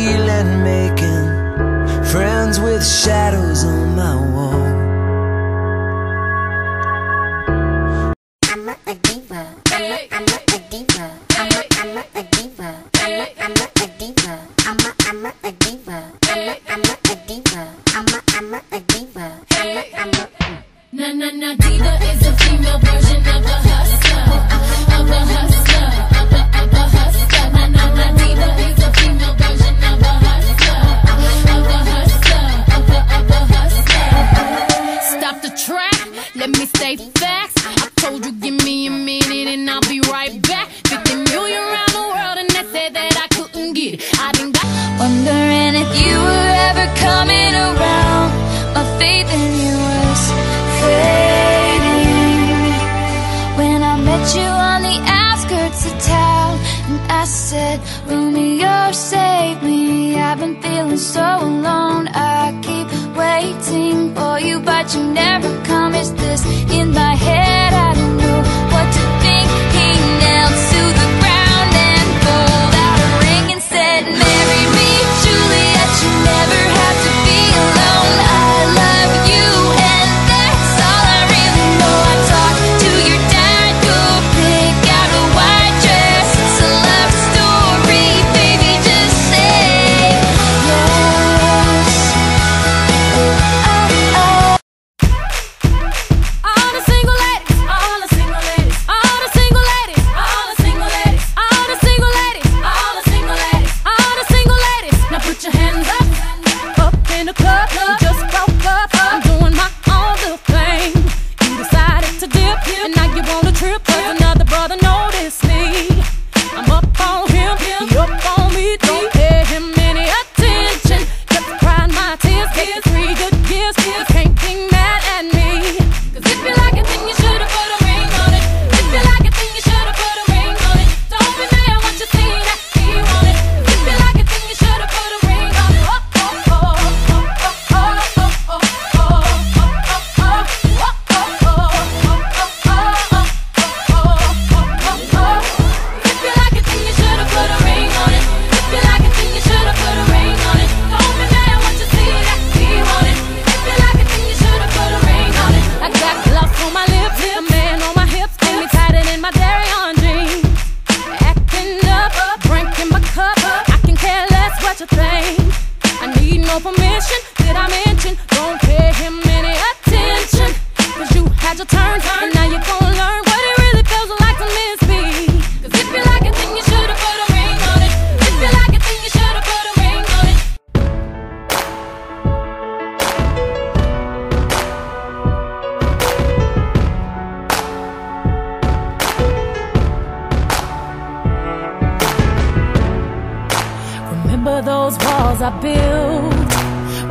feel and making friends with shadows on my wall. I'm a, diva. I'm a, I'm a, diva. I'm a, I'm a, diva. I'm a, I'm a, diva. I'm a, I'm a, a diva. much saved me. I've been feeling so alone. I keep waiting for you But you never come. Is this in my head? no permission. Did I mention? Don't pay him any attention. Cause you had your turn, and now you're gonna learn what it really feels like to miss me. Cause if you like it, then you should've put a ring on it. If you like it, then you should've put a ring on it. Remember those walls I built